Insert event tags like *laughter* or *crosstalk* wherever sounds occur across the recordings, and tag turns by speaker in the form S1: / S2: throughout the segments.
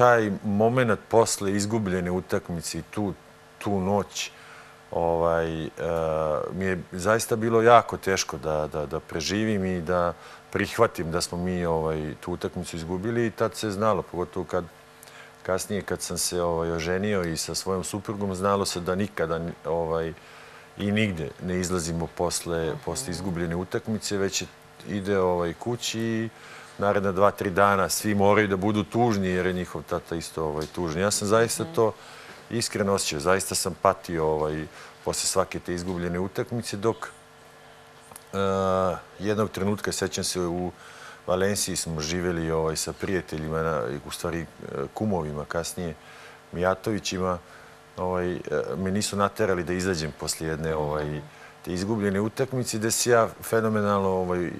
S1: taj moment posle izgubljene utakmice i tu, tu noć ovaj, uh, mi je zaista bilo jako teško da, da, da preživim i da prihvatim da smo mi ovaj, tu utakmicu izgubili. I tad se znalo, pogotovo kad kasnije kad sam se ovaj, oženio i sa svojom suprugom, znalo se da nikada ovaj, i nigde ne izlazimo posle, posle izgubljene utakmice, već ide ovaj, kući i naredna dva, tri dana svi moraju da budu tužni jer je njihov tata isto ovaj, tužni. Ja sam zaista to iskreno osjećao. Zaista sam patio ovaj, posle svake te izgubljene utakmice, dok uh, jednog trenutka, sećam se, u Valenciji smo živeli ovaj, sa prijateljima, na, u stvari e, kumovima kasnije, Mijatovićima, ovaj, e, me nisu naterali da izađem posle jedne ovaj, te izgubljene utakmice, gde se ja fenomenalno ovaj,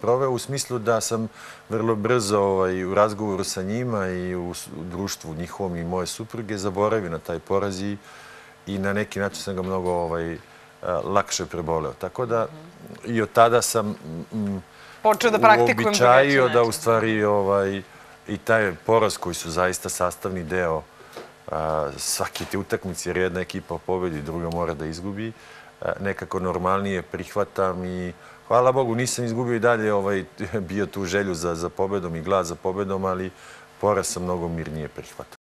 S1: proveo u smislu da sam vrlo brzo ovaj, u razgovoru sa njima i u, u društvu njihovom i moje supruge zaboravio na taj poraz i, i na neki način sam ga mnogo ovaj, lakše preboleo. Tako da i od tada sam
S2: počeo da praktikujem
S1: uobičajio da u stvari ovaj, i taj poraz koji su zaista sastavni deo svake te utakmice, jer jedna ekipa pobedi, druga mora da izgubi, nekako normalnije prihvatam i hvala Bogu nisam izgubio i dalje ovaj, *laughs* bio tu želju za, za pobedom i glad za pobedom, ali poraz sam mnogo mirnije prihvatao.